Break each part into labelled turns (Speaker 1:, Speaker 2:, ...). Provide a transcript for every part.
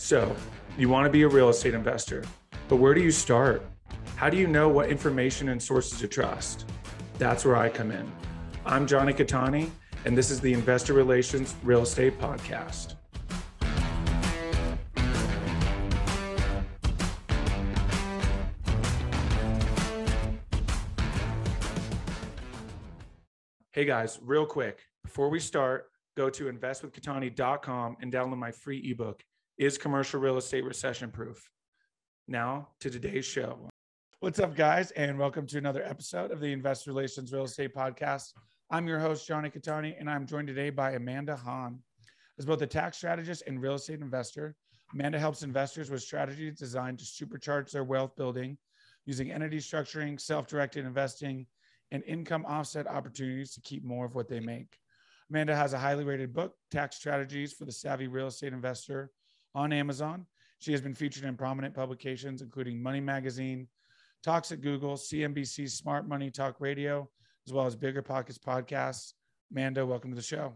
Speaker 1: So, you want to be a real estate investor, but where do you start? How do you know what information and sources to trust? That's where I come in. I'm Jonny Cattani, and this is the Investor Relations Real Estate Podcast. Hey guys, real quick, before we start, go to investwithcattani.com and download my free ebook, Is Commercial Real Estate Recession Proof? Now to today's show. What's up, guys, and welcome to another episode of the Investor Relations Real Estate Podcast. I'm your host, Jonny Cattani, and I'm joined today by Amanda Han. As both a tax strategist and real estate investor, Amanda helps investors with strategies designed to supercharge their wealth building using entity structuring, self directed investing, and income offset opportunities to keep more of what they make. Amanda has a highly rated book, Tax Strategies for the Savvy Real Estate Investor, on Amazon. She has been featured in prominent publications, including Money Magazine, Talks at Google, CNBC Smart Money Talk Radio, as well as Bigger Pockets podcasts. Amanda, welcome to the show.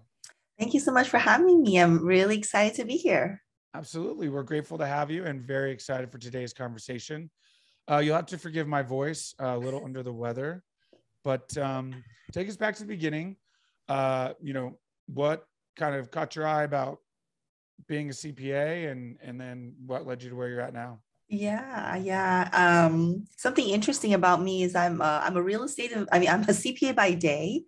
Speaker 2: Thank you so much for having me. I'm really excited to be here.
Speaker 1: Absolutely. We're grateful to have you and very excited for today's conversation. Uh, you'll have to forgive my voice, uh, a little under the weather, but um, take us back to the beginning. Uh, you know, what kind of caught your eye about being a CPA and and then what led you to where you're at now?
Speaker 2: Yeah, yeah. Um, something interesting about me is I'm a, I'm a real estate. I mean, I'm a CPA by day.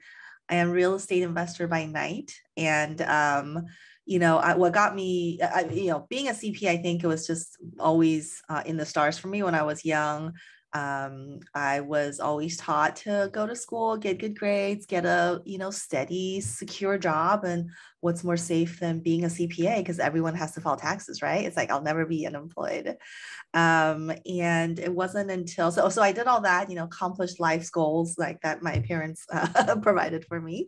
Speaker 2: I am real estate investor by night, and um, you know, I, what got me, I, you know, being a CPA, I think it was just always uh, in the stars for me when I was young. Um, I was always taught to go to school, get good grades, get a you know steady, secure job, and what's more safe than being a CPA because everyone has to file taxes, right? It's like I'll never be unemployed. Um, and it wasn't until so so I did all that, you know, accomplished life's goals like that my parents uh, provided for me,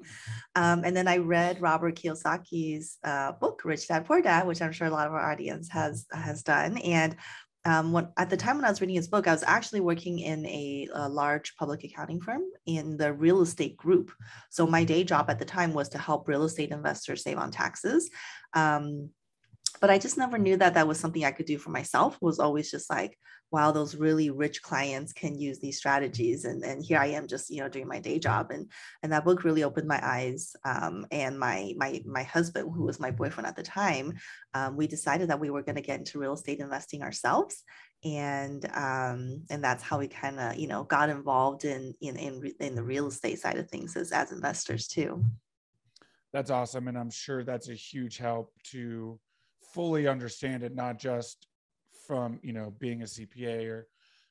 Speaker 2: um, and then I read Robert Kiyosaki's uh, book Rich Dad Poor Dad, which I'm sure a lot of our audience has has done, and um, when, at the time when I was reading his book, I was actually working in a, a, large public accounting firm in the real estate group. So my day job at the time was to help real estate investors save on taxes. Um, but I just never knew that that was something I could do for myself. Was always just like, wow, those really rich clients can use these strategies. And, and here I am just, you know, doing my day job. And, and that book really opened my eyes. Um, and my, my, my husband, who was my boyfriend at the time, um, we decided that we were going to get into real estate investing ourselves. And, um, and that's how we kind of, you know, got involved in, in, in, in the real estate side of things as, as investors too.
Speaker 1: That's awesome. And I'm sure that's a huge help to fully understand it, not just from you know being a CPA or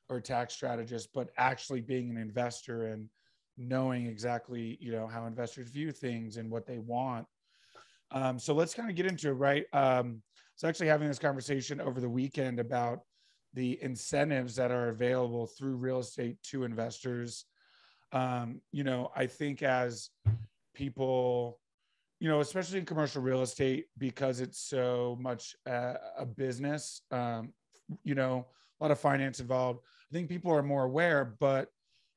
Speaker 1: or tax strategist, but actually being an investor and knowing exactly you know how investors view things and what they want. Um, so let's kind of get into it, right? Um, was actually having this conversation over the weekend about the incentives that are available through real estate to investors. Um, you know, I think as people you know, especially in commercial real estate, because it's so much a business, um, you know, a lot of finance involved. I think people are more aware, but,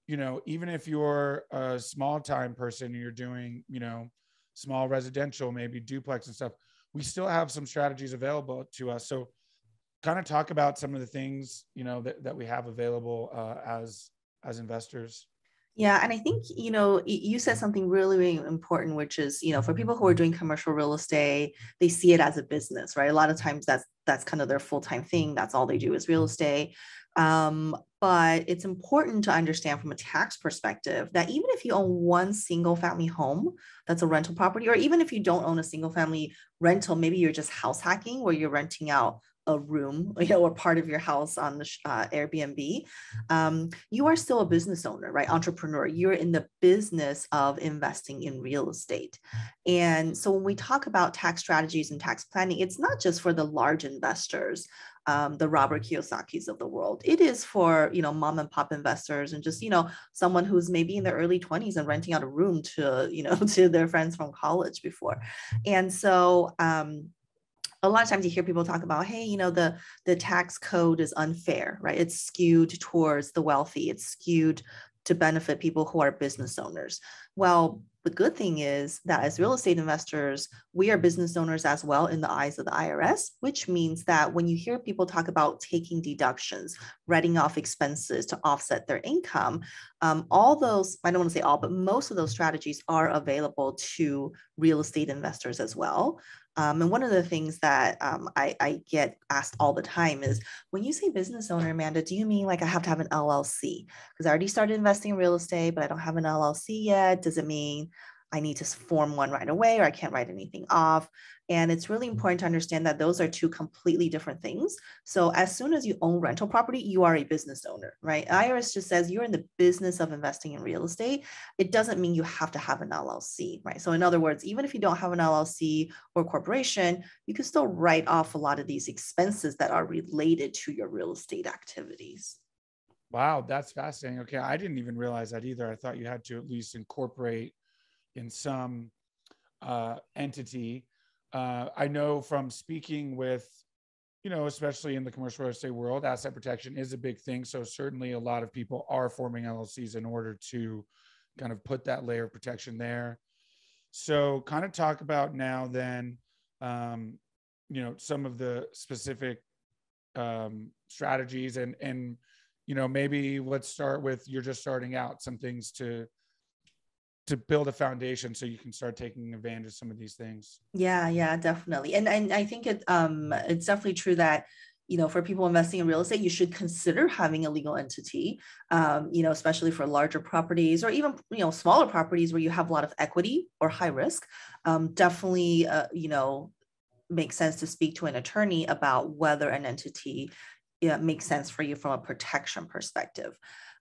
Speaker 1: you know, even if you're a small time person, you're doing, you know, small residential, maybe duplex and stuff, we still have some strategies available to us. So, kind of talk about some of the things, you know, that, that we have available uh, as as investors.
Speaker 2: Yeah, and I think you know you said something really, really important, which is you know for people who are doing commercial real estate, they see it as a business, right? A lot of times that's that's kind of their full time thing. That's all they do is real estate. Um, but it's important to understand from a tax perspective that even if you own one single family home that's a rental property, or even if you don't own a single family rental, maybe you're just house hacking where you're renting out a room you know, or part of your house on the uh, Airbnb, um, you are still a business owner, right? Entrepreneur. You're in the business of investing in real estate. And so when we talk about tax strategies and tax planning, it's not just for the large investors. Um, the Robert Kiyosaki's of the world. It is for you know mom and pop investors and just you know someone who's maybe in their early 20s and renting out a room to you know to their friends from college before. And so um, a lot of times you hear people talk about hey you know the the tax code is unfair right? It's skewed towards the wealthy. It's skewed to benefit people who are business owners. Well the good thing is that as real estate investors, we are business owners as well in the eyes of the IRS, which means that when you hear people talk about taking deductions, writing off expenses to offset their income, um, all those, I don't want to say all, but most of those strategies are available to real estate investors as well. Um, and one of the things that um, I, I, get asked all the time is when you say business owner, Amanda, do you mean like I have to have an LLC? Because I already started investing in real estate, but I don't have an LLC yet. Does it mean I need to form one right away or I can't write anything off. And it's really important to understand that those are two completely different things. So as soon as you own rental property, you are a business owner, right? IRS just says you're in the business of investing in real estate. It doesn't mean you have to have an LLC, right? So in other words, even if you don't have an LLC or corporation, you can still write off a lot of these expenses that are related to your real estate activities.
Speaker 1: Wow, that's fascinating. Okay, I didn't even realize that either. I thought you had to at least incorporate in some uh, entity. Uh, I know from speaking with, you know, especially in the commercial real estate world, asset protection is a big thing. So certainly a lot of people are forming LLCs in order to kind of put that layer of protection there. So kind of talk about now then, um, you know, some of the specific um, strategies and and you know maybe let's start with you're just starting out some things to to build a foundation so you can start taking advantage of some of these things.
Speaker 2: Yeah yeah definitely. And and i think it um it's definitely true that you know for people investing in real estate you should consider having a legal entity um, you know especially for larger properties or even you know smaller properties where you have a lot of equity or high risk. Um, definitely uh, you know makes sense to speak to an attorney about whether an entity yeah, makes sense for you from a protection perspective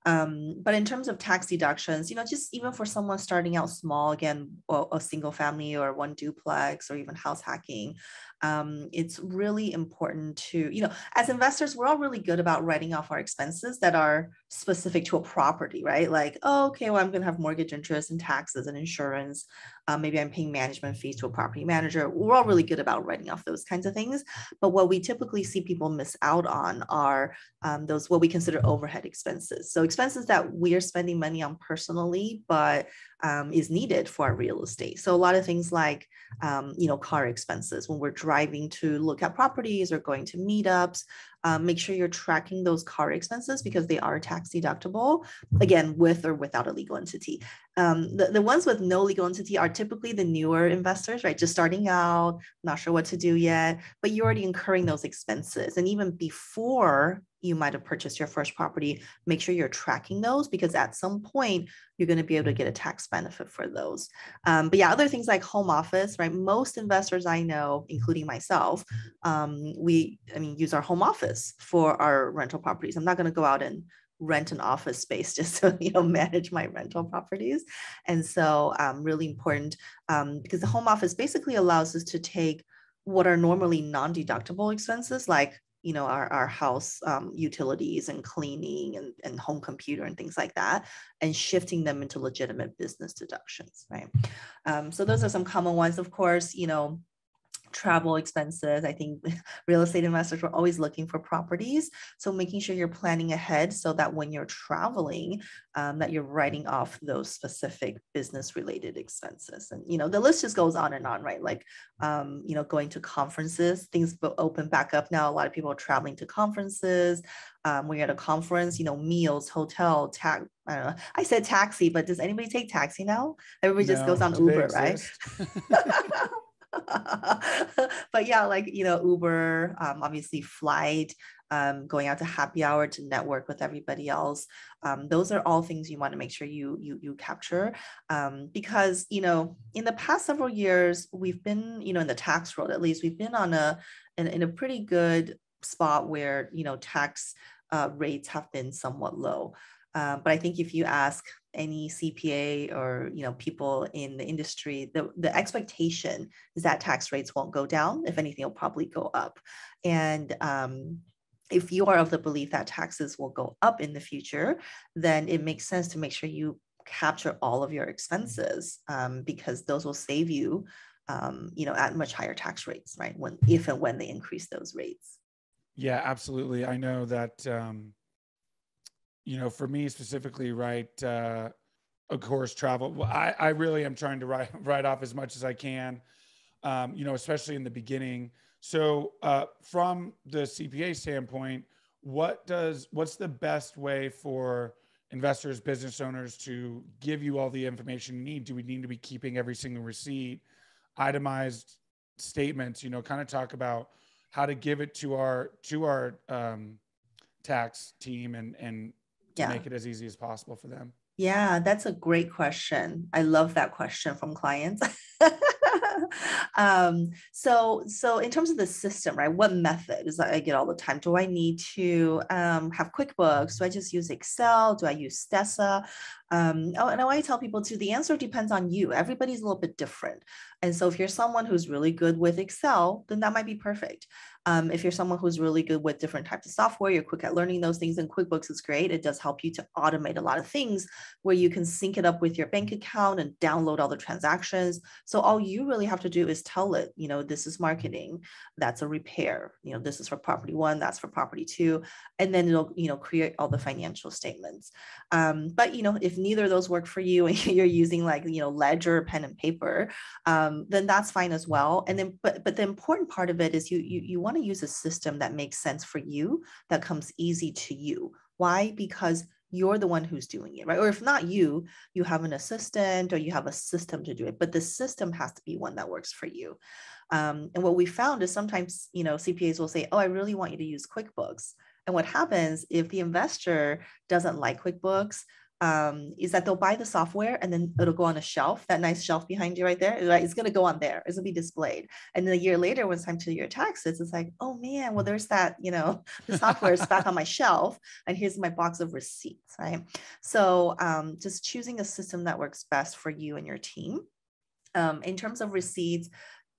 Speaker 2: um, but in terms of tax deductions, you know, just even for someone starting out small, again, a single family or one duplex or even house hacking, um, it's really important to, you know, as investors, we're all really good about writing off our expenses that are specific to a property, right? Like, oh, okay, well, I'm going to have mortgage interest and taxes and insurance. Um, maybe I'm paying management fees to a property manager. We're all really good about writing off those kinds of things. But what we typically see people miss out on are um, those what we consider overhead expenses. So expenses that we are spending money on personally, but um, is needed for real estate. So a lot of things like, um, you know, car expenses when we're driving to look at properties or going to meetups, um, make sure you're tracking those car expenses because they are tax deductible, again, with or without a legal entity. Um, the, the ones with no legal entity are typically the newer investors, right? Just starting out, not sure what to do yet, but you're already incurring those expenses. And even before you might have purchased your first property, make sure you're tracking those because at some point you're going to be able to get a tax benefit for those. Um, but yeah, other things like home office, right? Most investors I know, including myself, um, we, I mean, use our home office for our rental properties. I'm not going to go out and rent an office space just to you know manage my rental properties and so um, really important um, because the home office basically allows us to take what are normally non-deductible expenses like you know our, our house um, utilities and cleaning and, and home computer and things like that and shifting them into legitimate business deductions right? Um, so those are some common ones. Of course you know travel expenses. I think real estate investors are always looking for properties. So making sure you're planning ahead so that when you're traveling, um, that you're writing off those specific business related expenses. And, you know, the list just goes on and on, right? Like, um, you know, going to conferences, things open back up now. A lot of people are traveling to conferences. Um, when you're at a conference, you know, meals, hotel, tax. I don't know. I said taxi, but does anybody take taxi now? Everybody no, just goes on Uber, right? but yeah, like you know, Uber, um, obviously flight, um, going out to happy hour to network with everybody else. Um, those are all things you want to make sure you you you capture, um, because you know, in the past several years, we've been you know in the tax world at least we've been on a in, in a pretty good spot where you know tax uh, rates have been somewhat low. Uh, but I think if you ask any CPA or you know people in the industry, the, the expectation is that tax rates won't go down. If anything, it'll probably go up. And um, if you are of the belief that taxes will go up in the future, then it makes sense to make sure you capture all of your expenses um, because those will save you, um, you know, at much higher tax rates, right? When if and when they increase those rates.
Speaker 1: Yeah, absolutely. I know that um, you know, for me specifically, right, uh, of course, travel. I, I really am trying to write, write off as much as I can, um, you know, especially in the beginning. So, uh, from the CPA standpoint, what does what's the best way for investors, business owners to give you all the information you need? Do we need to be keeping every single receipt, itemized statements? You know, kind of talk about how to give it to our to our um, tax team and and to yeah. make it as easy as possible for them.
Speaker 2: Yeah, that's a great question. I love that question from clients. um, so, so in terms of the system, right? What method is that I get all the time? Do I need to um, have QuickBooks? Do I just use Excel? Do I use Stessa? Um, oh, and I want to tell people too, the answer depends on you. Everybody's a little bit different. And so if you're someone who's really good with Excel, then that might be perfect. Um, if you're someone who's really good with different types of software, you're quick at learning those things, and QuickBooks is great. It does help you to automate a lot of things where you can sync it up with your bank account and download all the transactions. So all you really have to do is tell it, you know, this is marketing, that's a repair, you know, this is for property one, that's for property two, and then it'll, you know, create all the financial statements. Um, but you know, if neither of those work for you and you're using like, you know, ledger, pen and paper, um, then that's fine as well. And then, but but the important part of it is you you you want to use a system that makes sense for you, that comes easy to you. Why? Because you're the one who's doing it, right? Or if not you, you have an assistant or you have a system to do it, but the system has to be one that works for you. Um, and what we found is sometimes, you know, CPAs will say, oh, I really want you to use QuickBooks. And what happens if the investor doesn't like QuickBooks, um, is that they'll buy the software and then it'll go on a shelf, that nice shelf behind you right there. Right? It's going to go on there. It's going to be displayed. And then a year later, when it's time to do your taxes, it's like, oh man, well, there's that, you know, the software is back on my shelf and here's my box of receipts, right? So um, just choosing a system that works best for you and your team. Um, in terms of receipts,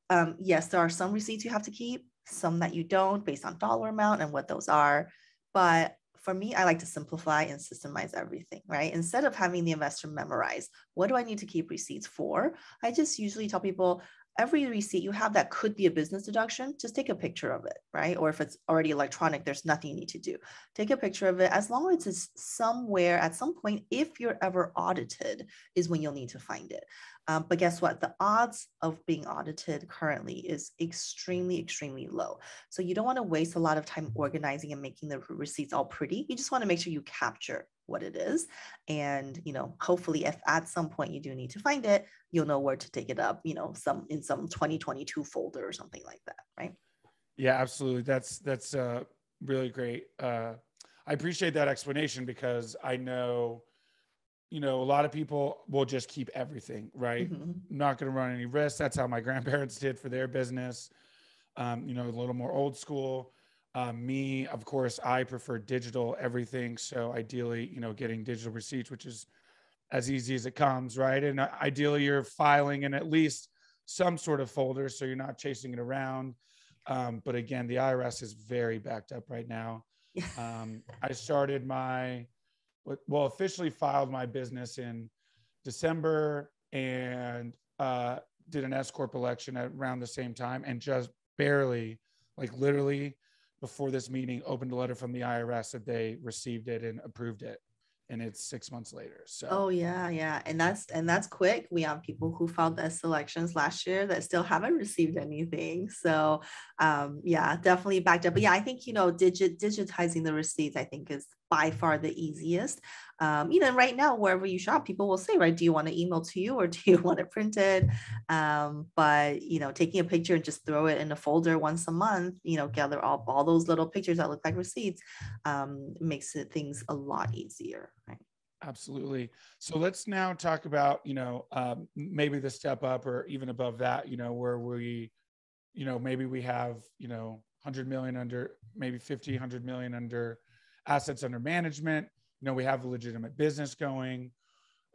Speaker 2: um, yes, there are some receipts you have to keep, some that you don't based on dollar amount and what those are. But for me, I like to simplify and systemize everything, right? Instead of having the investor memorize, what do I need to keep receipts for? I just usually tell people every receipt you have that could be a business deduction, just take a picture of it, right? Or if it's already electronic, there's nothing you need to do. Take a picture of it as long as it's somewhere at some point, if you're ever audited, is when you'll need to find it. Um, but guess what? The odds of being audited currently is extremely, extremely low. So you don't want to waste a lot of time organizing and making the receipts all pretty. You just want to make sure you capture what it is. And, you know, hopefully if at some point you do need to find it, you'll know where to take it up, you know, some in some 2022 folder or something like that. Right.
Speaker 1: Yeah, absolutely. That's, that's uh, really great. Uh, I appreciate that explanation because I know you know, a lot of people will just keep everything, right? Mm-hmm. Not going to run any risks. That's how my grandparents did for their business. Um, you know, a little more old school. Um, me, of course, I prefer digital everything. So ideally, you know, getting digital receipts, which is as easy as it comes, right? And uh, ideally, you're filing in at least some sort of folder so you're not chasing it around. Um, but again, the IRS is very backed up right now. Um, I started my well officially filed my business in December and uh, did an S corp election at around the same time, and just barely, like literally, before this meeting, opened a letter from the IRS that they received it and approved it and it's six months later. So
Speaker 2: oh yeah, yeah, and that's and that's quick. We have people who filed S selections last year that still haven't received anything. So um, yeah, definitely backed up. But yeah, I think you know, digit digitizing the receipts, I think is by far the easiest. Um, you know, right now, wherever you shop, people will say, right, do you want to email to you or do you want it printed? Um, but, you know, taking a picture and just throw it in a folder once a month, you know, gather all, all those little pictures that look like receipts um, makes it, things a lot easier, right?
Speaker 1: Absolutely. So let's now talk about, you know, um, maybe the step up or even above that, you know, where we, you know, maybe we have, you know, 100 million under, maybe 50, 100 million under assets under management. You know, we have a legitimate business going.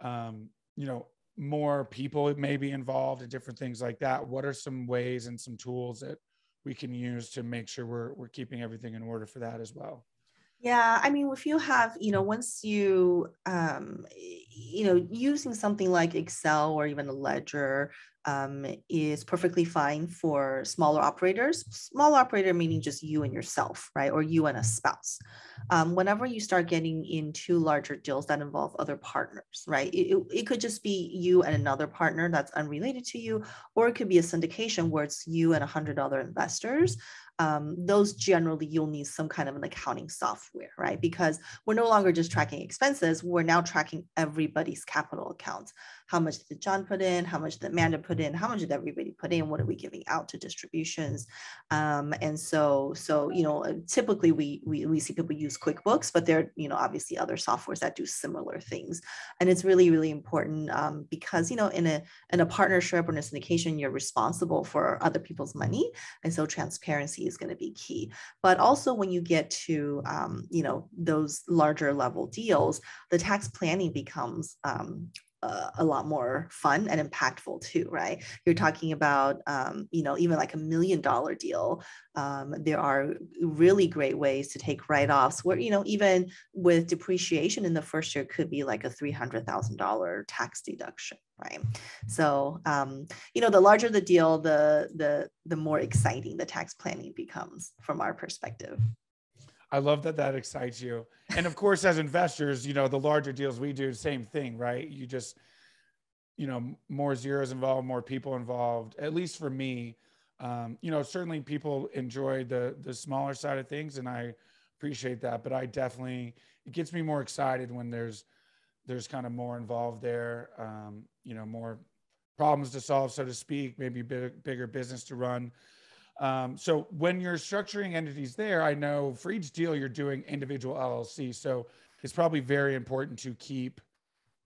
Speaker 1: Um, you know, more people may be involved in different things like that. What are some ways and some tools that we can use to make sure we're we're keeping everything in order for that as well?
Speaker 2: Yeah, I mean, if you have, you know, once you, um, you know, using something like Excel or even a ledger um, is perfectly fine for smaller operators. Small operator meaning just you and yourself, right? Or you and a spouse. Um, whenever you start getting into larger deals that involve other partners, right? It, it could just be you and another partner that's unrelated to you, or it could be a syndication where it's you and a hundred other investors um, those generally you'll need some kind of an accounting software, right? Because we're no longer just tracking expenses, we're now tracking everybody's capital accounts. How much did John put in? How much did Amanda put in? How much did everybody put in? What are we giving out to distributions? Um, and so, so you know, uh, typically we, we we see people use QuickBooks, but there are you know obviously other softwares that do similar things, and it's really really important um, because you know in a in a partnership or in a syndication, you're responsible for other people's money, and so transparency is going to be key. But also when you get to, um, you know, those larger level deals, the tax planning becomes um, uh, a lot more fun and impactful too, right? You're talking about, um, you know, even like a million dollar deal. Um, there are really great ways to take write offs where, you know, even with depreciation in the first year could be like a $300,000 tax deduction, right? So, um, you know, the larger the deal, the, the, the more exciting the tax planning becomes from our perspective.
Speaker 1: I love that that excites you. And of course, as investors, you know, the larger deals we do, same thing, right? You just, you know, more zeros involved, more people involved. At least for me, um, you know, certainly people enjoy the the smaller side of things, and I appreciate that. But I definitely it gets me more excited when there's there's kind of more involved there. Um, you know, more problems to solve, so to speak. Maybe big, bigger business to run. Um, so when you're structuring entities there, I know for each deal you're doing individual LLC. So it's probably very important to keep,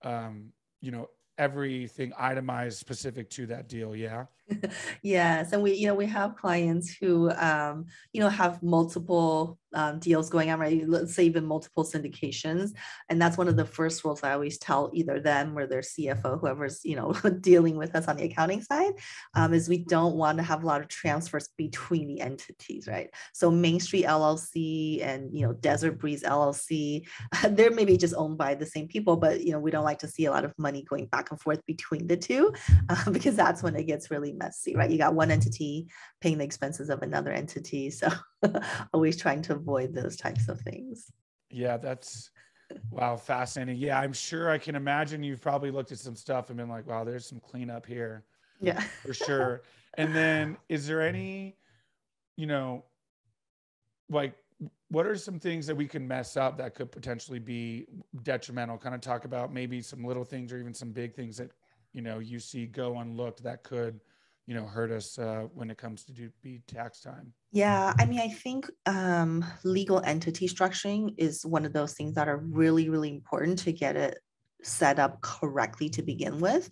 Speaker 1: um, you know, everything itemized specific to that deal. Yeah.
Speaker 2: yes, and we you know we have clients who um, you know have multiple um, deals going on, right? Let's say even multiple syndications, and that's one of the first rules I always tell either them or their CFO, whoever's you know dealing with us on the accounting side, um, is we don't want to have a lot of transfers between the entities, right? So Main Street LLC and you know Desert Breeze LLC, they're maybe just owned by the same people, but you know we don't like to see a lot of money going back and forth between the two uh, because that's when it gets really messy, right? You got one entity paying the expenses of another entity. So always trying to avoid those types of things.
Speaker 1: Yeah, that's wow, fascinating. Yeah, I'm sure I can imagine you've probably looked at some stuff and been like, wow, there's some cleanup here.
Speaker 2: Yeah.
Speaker 1: for sure. And then is there any, you know, like what are some things that we can mess up that could potentially be detrimental? Kind of talk about maybe some little things or even some big things that you know you see go unlooked that could you know hurt us uh, when it comes to do be tax time
Speaker 2: yeah i mean i think um, legal entity structuring is one of those things that are really really important to get it set up correctly to begin with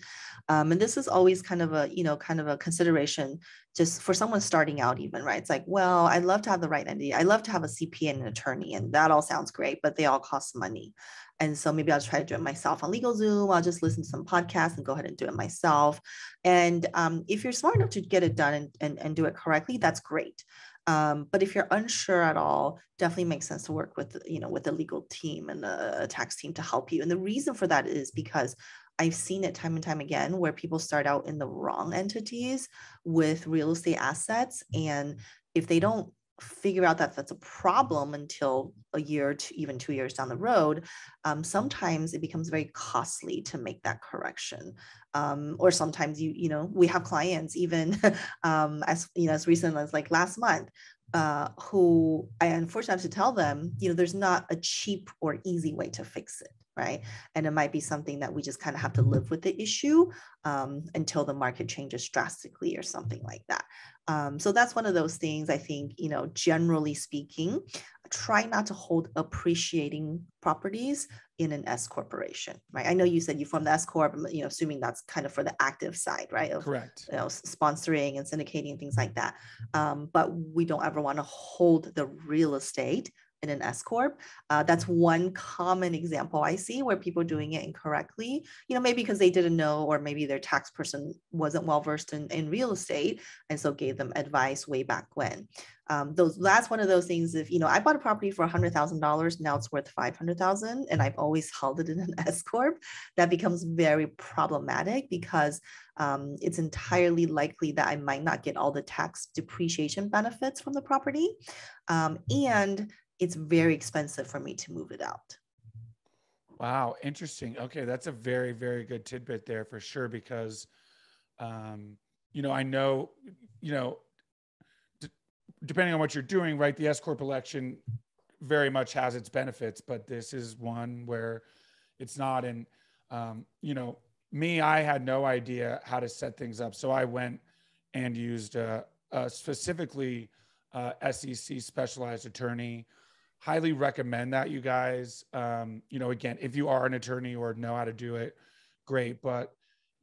Speaker 2: um, and this is always kind of a you know kind of a consideration just for someone starting out even right it's like well i'd love to have the right entity i love to have a cpa and an attorney and that all sounds great but they all cost money and so maybe I'll try to do it myself on LegalZoom. I'll just listen to some podcasts and go ahead and do it myself. And um, if you're smart enough to get it done and, and, and do it correctly, that's great. Um, but if you're unsure at all, definitely makes sense to work with, you know, with the legal team and the tax team to help you. And the reason for that is because I've seen it time and time again where people start out in the wrong entities with real estate assets. And if they don't figure out that that's a problem until a year to even two years down the road, um, sometimes it becomes very costly to make that correction. Um, or sometimes you you know we have clients even um, as you know as recent as like last month uh, who I unfortunately have to tell them you know there's not a cheap or easy way to fix it right? And it might be something that we just kind of have to live with the issue um, until the market changes drastically or something like that. Um, so that's one of those things I think, you know, generally speaking, try not to hold appreciating properties in an S corporation, right? I know you said you formed the S corp, you know, assuming that's kind of for the active side, right?
Speaker 1: Of, Correct.
Speaker 2: You know, sponsoring and syndicating things like that. Um, but we don't ever want to hold the real estate in an S corp. Uh, that's one common example I see where people doing it incorrectly. You know, maybe because they didn't know, or maybe their tax person wasn't well versed in, in real estate, and so gave them advice way back when. Um, those that's one of those things. If you know, I bought a property for hundred thousand dollars, now it's worth five hundred thousand, and I've always held it in an S corp. That becomes very problematic because um, it's entirely likely that I might not get all the tax depreciation benefits from the property, um, and it's very expensive for me to move it out.
Speaker 1: Wow, interesting. Okay, that's a very very good tidbit there for sure because, um, you know, I know, you know depending on what you're doing, right, the S corp election very much has its benefits, but this is one where it's not. And um, you know, me, I had no idea how to set things up, so I went and used a, a specifically uh, SEC specialized attorney. Highly recommend that, you guys. Um, you know, again, if you are an attorney or know how to do it, great. But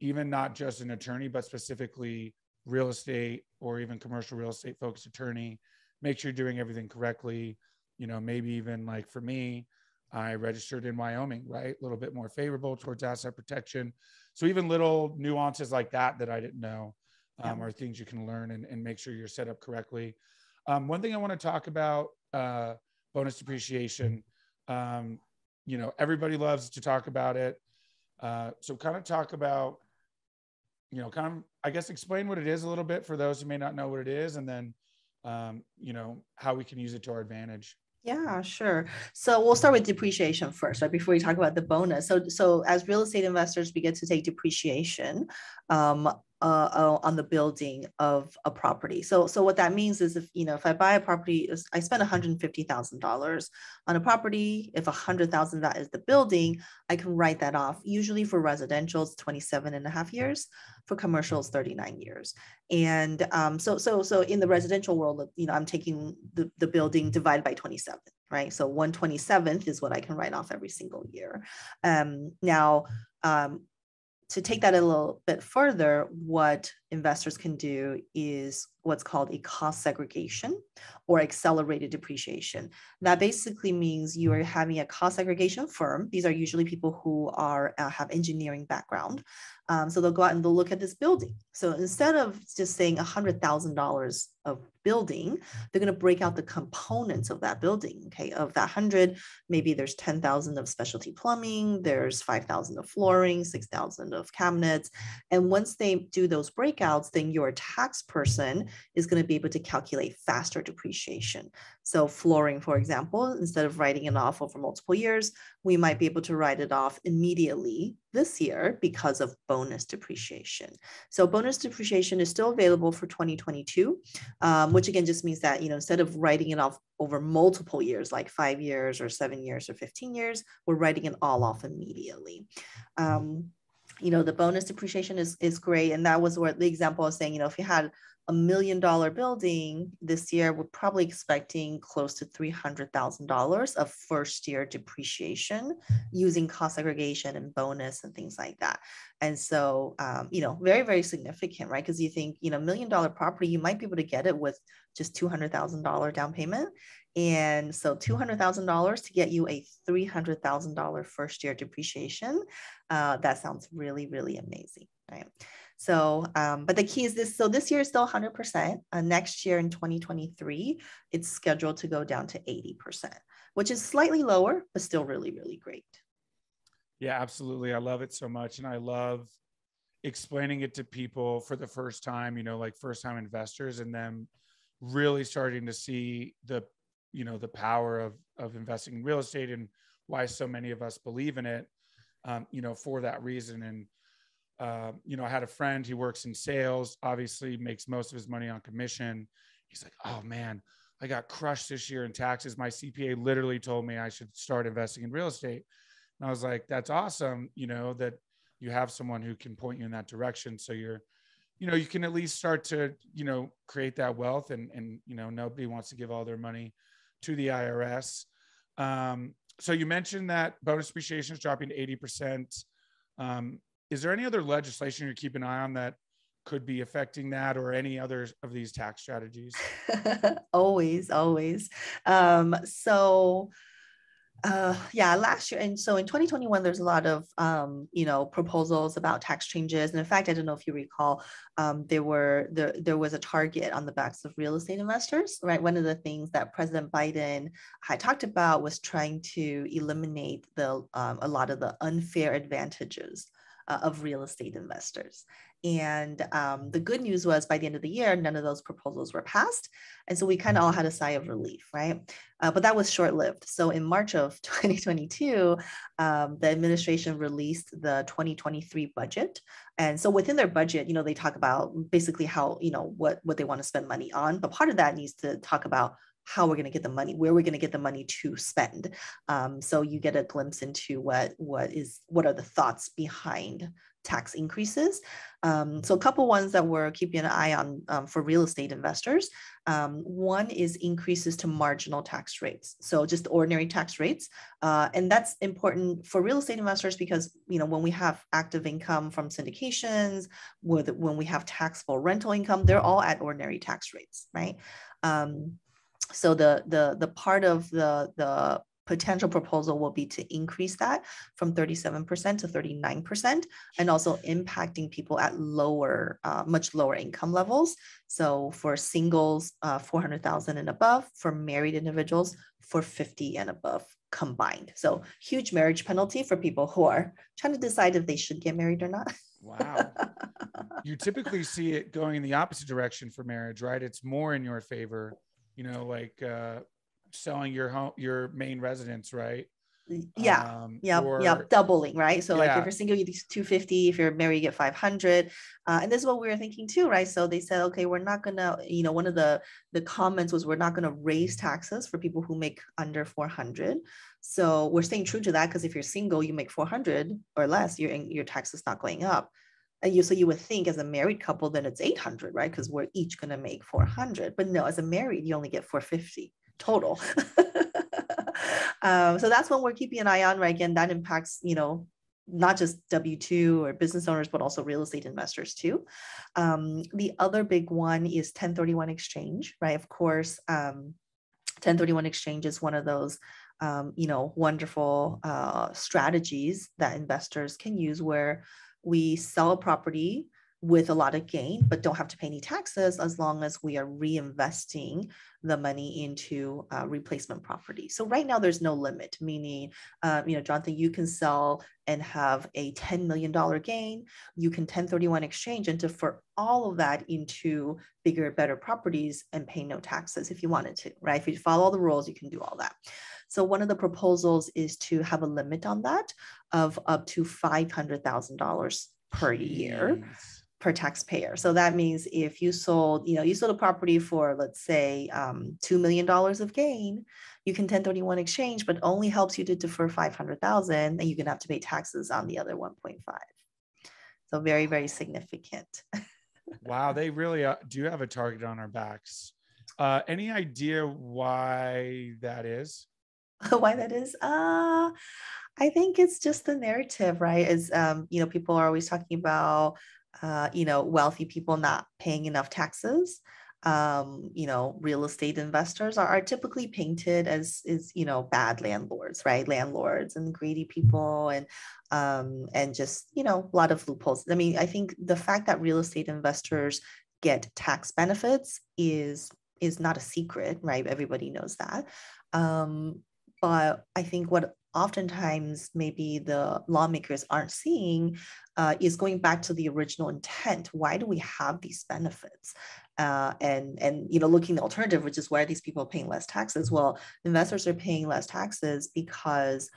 Speaker 1: even not just an attorney, but specifically real estate or even commercial real estate focused attorney make sure you're doing everything correctly you know maybe even like for me i registered in wyoming right a little bit more favorable towards asset protection so even little nuances like that that i didn't know um, yeah. are things you can learn and, and make sure you're set up correctly um, one thing i want to talk about uh, bonus depreciation um, you know everybody loves to talk about it uh, so kind of talk about you know, kind of, I guess, explain what it is a little bit for those who may not know what it is, and then, um, you know, how we can use it to our advantage.
Speaker 2: Yeah, sure. So we'll start with depreciation first, right? Before we talk about the bonus. So, so as real estate investors, we get to take depreciation. Um, uh, uh, on the building of a property. So, so what that means is if, you know, if I buy a property, I spend $150,000 on a property, if 100,000 that is the building, I can write that off. Usually for residential, it's 27 and a half years. For commercials, 39 years. And um, so, so, so in the residential world, you know, I'm taking the, the building divided by 27 right? So 127th is what I can write off every single year. Um, now, um, to take that a little bit further, what investors can do is what's called a cost segregation or accelerated depreciation. That basically means you are having a cost segregation firm. These are usually people who are uh, have engineering background. Um, so they'll go out and they'll look at this building. So instead of just saying $100,000 of building, they're going to break out the components of that building. Okay, of that 100, maybe there's 10,000 of specialty plumbing, there's 5,000 of flooring, 6,000 of cabinets. And once they do those breakouts, then your tax person is going to be able to calculate faster depreciation. So flooring, for example, instead of writing it off over multiple years, we might be able to write it off immediately this year because of bonus depreciation. So bonus depreciation is still available for 2022, um, which again just means that you know instead of writing it off over multiple years, like five years or seven years or 15 years, we're writing it all off immediately. Um, you know the bonus depreciation is is great, and that was what the example I was saying. You know if you had a million dollar building this year, we're probably expecting close to $300,000 of first year depreciation using cost segregation and bonus and things like that. And so, um, you know, very, very significant, right? Because you think, you know, million dollar property, you might be able to get it with just $200,000 down payment. And so $200,000 to get you a $300,000 first year depreciation, uh, that sounds really, really amazing, right? So, um, but the key is this. So this year is still 100%. Uh, next year in 2023, it's scheduled to go down to 80%, which is slightly lower, but still really, really great.
Speaker 1: Yeah, absolutely. I love it so much. And I love explaining it to people for the first time, you know, like first time investors and them really starting to see the, you know, the power of, of investing in real estate and why so many of us believe in it, um, you know, for that reason. And, uh, you know, I had a friend who works in sales, obviously makes most of his money on commission. He's like, oh man, I got crushed this year in taxes. My CPA literally told me I should start investing in real estate. And I was like, that's awesome, you know, that you have someone who can point you in that direction. So you're, you know, you can at least start to, you know, create that wealth and, and, you know, nobody wants to give all their money to the IRS. Um, so you mentioned that bonus depreciation is dropping to 80%. Um, is there any other legislation you're keeping an eye on that could be affecting that or any other of these tax strategies?
Speaker 2: always, always. Um, so uh, yeah, last year. And so in 2021, there's a lot of, um, you know, proposals about tax changes. And in fact, I don't know if you recall, um, there were, there, there was a target on the backs of real estate investors, right? One of the things that President Biden had talked about was trying to eliminate the, um, a lot of the unfair advantages uh, of real estate investors. And um, the good news was by the end of the year, none of those proposals were passed. And so we kind of all had a sigh of relief, right? Uh, but that was short lived. So in March of 2022, um, the administration released the 2023 budget. And so within their budget, you know, they talk about basically how, you know, what, what they want to spend money on. But part of that needs to talk about how we're going to get the money where we're going to get the money to spend um, so you get a glimpse into what what is what are the thoughts behind tax increases. Um, so a couple ones that we're keeping an eye on um, for real estate investors. Um, one is increases to marginal tax rates. So just ordinary tax rates. Uh, and that's important for real estate investors because, you know, when we have active income from syndications, with, when we have taxable rental income, they're all at ordinary tax rates, right? Um, so the the the part of the the potential proposal will be to increase that from 37% to 39% and also impacting people at lower uh, much lower income levels. So for singles uh, 400000 and above for married individuals for 50 and above combined. So huge marriage penalty for people who are trying to decide if they should get married or not.
Speaker 1: Wow. You typically see it going in the opposite direction for marriage right? It's more in your favor you know like uh selling your home, your main residence, right?
Speaker 2: Yeah. Um, yeah. Or, yeah. Doubling, right? So, yeah. like, if you're single, you get 250. If you're married, you get 500. Uh, and this is what we were thinking too, right? So they said, okay, we're not gonna, you know, one of the the comments was we're not gonna raise taxes for people who make under 400. So we're staying true to that because if you're single, you make 400 or less, your your tax is not going up. And you so you would think as a married couple, then it's 800, right? Because we're each gonna make 400. But no, as a married, you only get 450 total. um, so that's what we're keeping an eye on, right? Again, that impacts, you know, not just W 2 or business owners, but also real estate investors too. Um, the other big one is 1031 exchange, right? Of course, um, 1031 exchange is one of those. Um, you know, wonderful uh, strategies that investors can use where we sell a property with a lot of gain, but don't have to pay any taxes as long as we are reinvesting the money into uh, replacement property. So right now there's no limit, meaning, uh, you know, Jonathan, you can sell and have a $10 million gain. You can 1031 exchange and defer all of that into bigger, better properties and pay no taxes if you wanted to, right? If you follow all the rules, you can do all that. So one of the proposals is to have a limit on that of up to $500,000 per year per taxpayer. So that means if you sold, you know, you sold a property for, let's say, um, $2 million of gain, you can 1031 exchange, but only helps you to defer 500,000 and you can have to pay taxes on the other 1.5. So very, very significant.
Speaker 1: wow. They really uh, do have a target on our backs. Uh, any idea why that is?
Speaker 2: why that is? Uh, I think it's just the narrative, right? Is um, you know, people are always talking about uh, you know, wealthy people not paying enough taxes. Um, you know, real estate investors are, are typically painted as is, you know, bad landlords, right? Landlords and greedy people and um, and just, you know, a lot of loopholes. I mean, I think the fact that real estate investors get tax benefits is is not a secret, right? Everybody knows that. Um, but I think what oftentimes maybe the lawmakers aren't seeing uh, is going back to the original intent. Why do we have these benefits? Uh, and and you know looking the alternative, which is why are these people paying less taxes? Well, investors are paying less taxes because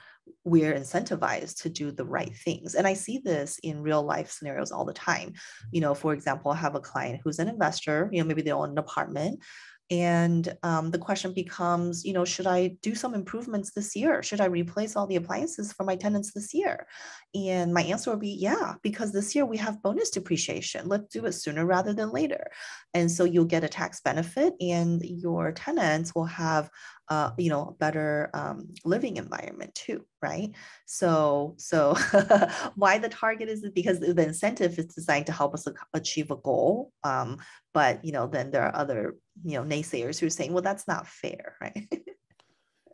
Speaker 2: we're incentivized to do the right things. And I see this in real life scenarios all the time. You know, for example, I have a client who's an investor. You know, maybe they own an apartment And um, the question becomes, you know, should I do some improvements this year? Should I replace all the appliances for my tenants this year? And my answer would be, yeah, because this year we have bonus depreciation. Let's do it sooner rather than later. And so you'll get a tax benefit, and your tenants will have uh, you know, better um, living environment too, right? So, so why the target is because the incentive is designed to help us achieve a goal. Um, but you know, then there are other you know naysayers who are saying, well, that's not fair, right?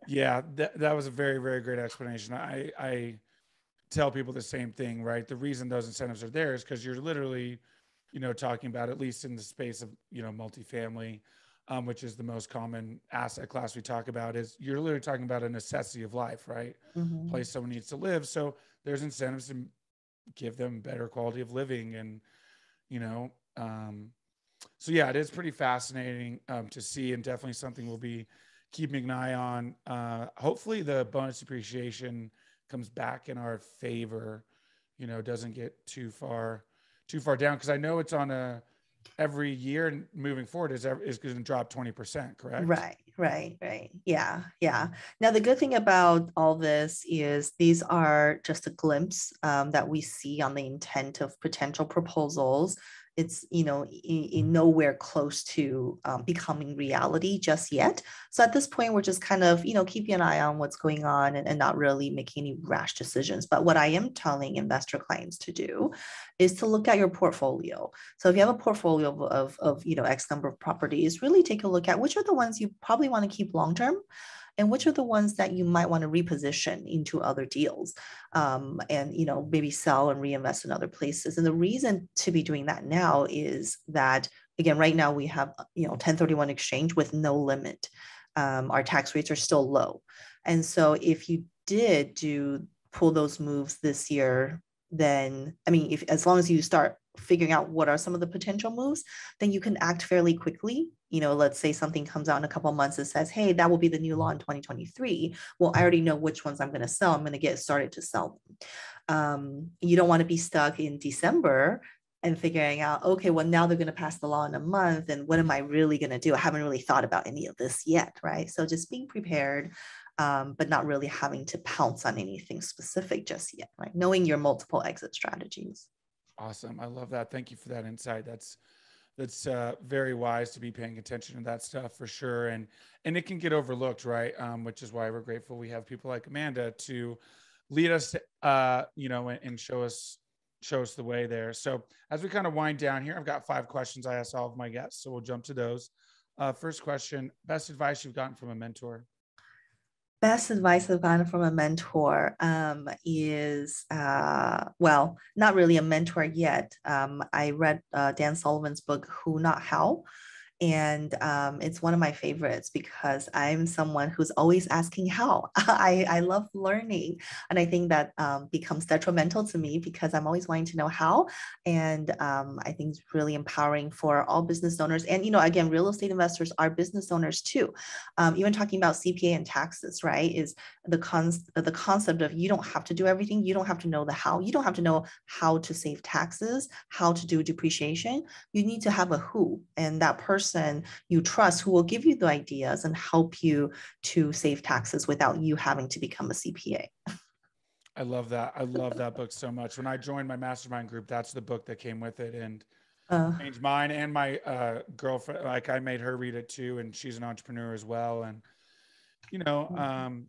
Speaker 1: yeah, that, that was a very very great explanation. I I tell people the same thing, right? The reason those incentives are there is because you're literally, you know, talking about at least in the space of you know multifamily um, which is the most common asset class we talk about, is you're literally talking about a necessity of life, right? Mm-hmm. Place someone needs to live. So there's incentives to give them better quality of living, and you know, um, so yeah, it is pretty fascinating um, to see, and definitely something we'll be keeping an eye on. Uh, hopefully, the bonus depreciation comes back in our favor. You know, doesn't get too far too far down because I know it's on a every year moving forward is is going to drop 20% correct
Speaker 2: right right right yeah yeah now the good thing about all this is these are just a glimpse um, that we see on the intent of potential proposals it's you know in, in nowhere close to um, becoming reality just yet. So at this point we're just kind of you know keeping an eye on what's going on and, and not really making any rash decisions. But what i am telling investor clients to do is to look at your portfolio. So if you have a portfolio of, of, of you know x number of properties really take a look at which are the ones you probably want to keep long term and which are the ones that you might want to reposition into other deals um, and you know maybe sell and reinvest in other places. And the reason to be doing that now is that again right now we have you know 1031 exchange with no limit. Um, our tax rates are still low. And so if you did do pull those moves this year then i mean if as long as you start figuring out what are some of the potential moves, then you can act fairly quickly. You know, let's say something comes out in a couple months that says, hey, that will be the new law in 2023. Well, I already know which ones I'm going to sell. I'm going to get started to sell them. Um, you don't want to be stuck in December and figuring out, okay, well, now they're going to pass the law in a month. And what am I really going to do? I haven't really thought about any of this yet, right? So just being prepared, um, but not really having to pounce on anything specific just yet, right? Knowing your multiple exit strategies.
Speaker 1: Awesome. I love that. Thank you for that insight. That's that's uh, very wise to be paying attention to that stuff for sure. And and it can get overlooked, right? Um, which is why we're grateful we have people like Amanda to lead us, uh, you know, and, and show us show us the way there. So as we kind of wind down here, I've got five questions I ask all of my guests. So we'll jump to those. Uh, first question: Best advice you've gotten from a mentor?
Speaker 2: Best advice I've gotten from a mentor um, is, uh, well, not really a mentor yet. Um, I read uh, Dan Sullivan's book, Who Not How and um, it's one of my favorites because I'm someone who's always asking how. I, I love learning, and I think that um, becomes detrimental to me because I'm always wanting to know how. And um, I think it's really empowering for all business owners. And you know, again, real estate investors are business owners too. Um, even talking about CPA and taxes, right? Is the con the concept of you don't have to do everything. You don't have to know the how. You don't have to know how to save taxes, how to do depreciation. You need to have a who, and that person person you trust who will give you the ideas and help you to save taxes without you having to become a CPA.
Speaker 1: I love that. I love that book so much. When I joined my mastermind group, that's the book that came with it and uh, changed mine and my uh, girlfriend. Like I made her read it too, and she's an entrepreneur as well. And you know, mm-hmm. um,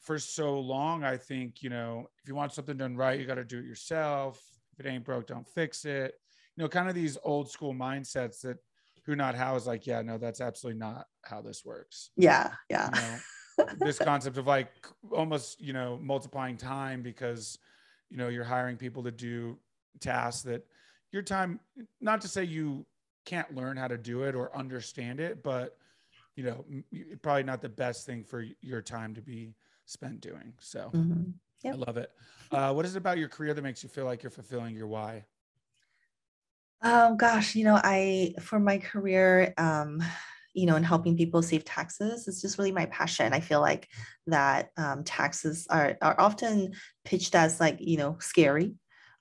Speaker 1: for so long, I think you know, if you want something done right, you got to do it yourself. If it ain't broke, don't fix it. You know, kind of these old school mindsets that who not how is like yeah no that's absolutely not how this works.
Speaker 2: Yeah yeah.
Speaker 1: You know, this concept of like almost you know multiplying time because you know you're hiring people to do tasks that your time not to say you can't learn how to do it or understand it but you know probably not the best thing for your time to be spent doing so. Mm-hmm. yep. i love it. Uh, what is it about your career that makes you feel like you're fulfilling your why
Speaker 2: um, gosh, you know, I for my career, um, you know, in helping people save taxes, it's just really my passion. I feel like that um, taxes are are often pitched as like you know scary,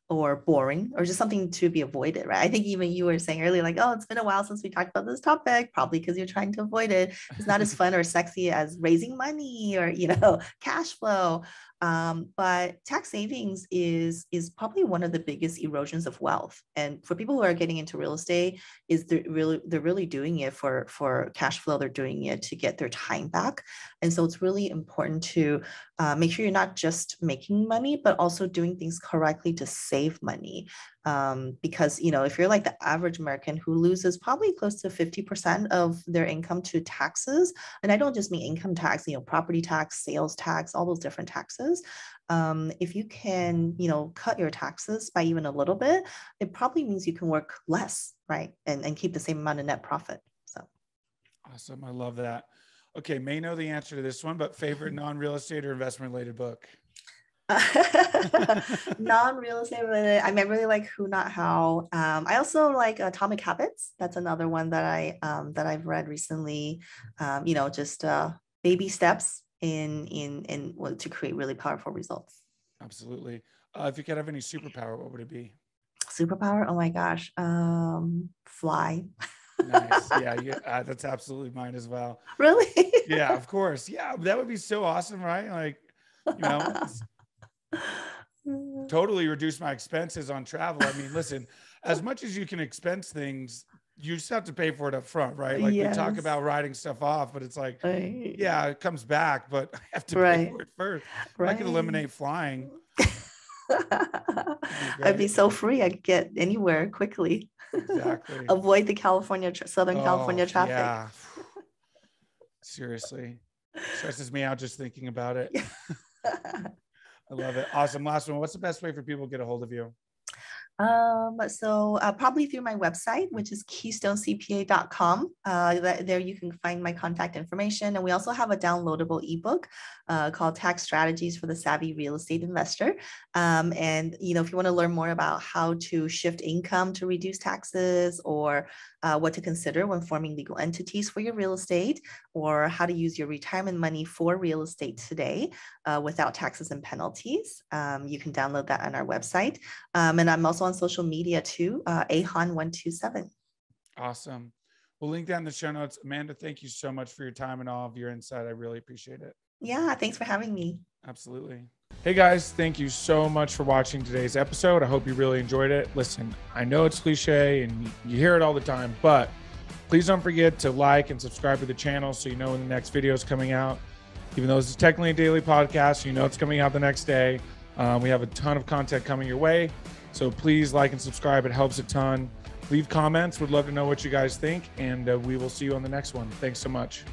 Speaker 2: or boring or just something to be avoided, right? I think even you were saying earlier, like, oh, it's been a while since we talked about this topic, probably because you're trying to avoid it. It's not as fun or sexy as raising money or, you know, cash flow. Um, but tax savings is is probably one of the biggest erosions of wealth. And for people who are getting into real estate, is they're really they're really doing it for for cash flow. They're doing it to get their time back. And so it's really important to uh, make sure you're not just making money, but also doing things correctly to save money um, because you know if you're like the average american who loses probably close to 50% of their income to taxes and i don't just mean income tax you know property tax sales tax all those different taxes um, if you can you know cut your taxes by even a little bit it probably means you can work less right and, and keep the same amount of net profit so
Speaker 1: awesome i love that okay may know the answer to this one but favorite non-real estate or investment related book
Speaker 2: non-real estate related. I mean, I really like Who Not How. Um, I also like Atomic Habits. That's another one that I um, that I've read recently. Um, you know, just uh, baby steps in in in well, to create really powerful results.
Speaker 1: Absolutely. Uh, if you could have any superpower, what would it be?
Speaker 2: Superpower? Oh my gosh, um, fly.
Speaker 1: nice. Yeah, yeah, uh, that's absolutely mine as well.
Speaker 2: Really?
Speaker 1: yeah, of course. Yeah, that would be so awesome, right? Like, you know, totally reduce my expenses on travel. I mean, listen, as much as you can expense things, you just have to pay for it up front, right? Like yes. we talk about writing stuff off, but it's like, right. yeah, it comes back, but I have to right. pay for it first. Right. I can eliminate flying.
Speaker 2: I'd be so free. I would get anywhere quickly. Exactly. Avoid the California, Southern oh, California traffic. Yeah.
Speaker 1: Seriously, stresses me out just thinking about it. I love it. Awesome. Last one. What's the best way for people to get a hold of you?
Speaker 2: Um, so uh, probably through my website, which is keystonecpa.com. Uh, there you can find my contact information. And we also have a downloadable ebook uh, called Tax Strategies for the Savvy Real Estate Investor. Um, and, you know, if you want to learn more about how to shift income to reduce taxes or uh, what to consider when forming legal entities for your real estate or how to use your retirement money for real estate today uh, without taxes and penalties, um, you can download that on our website. Um, and I'm also on social media too, uh, AHAN127.
Speaker 1: Awesome. We'll link down the show notes. Amanda, thank you so much for your time and all of your insight. I really appreciate it.
Speaker 2: Yeah, thanks for having me.
Speaker 1: Absolutely. Hey guys, thank you so much for watching today's episode. I hope you really enjoyed it. Listen, I know it's cliche and you hear it all the time, but please don't forget to like and subscribe to the channel so you know when the next video is coming out. Even though this is technically a daily podcast, you know it's coming out the next day. Um, we have a ton of content coming your way. So please like and subscribe. It helps a ton. Leave comments. We'd love to know what you guys think. And uh, we will see you on the next one. Thanks so much.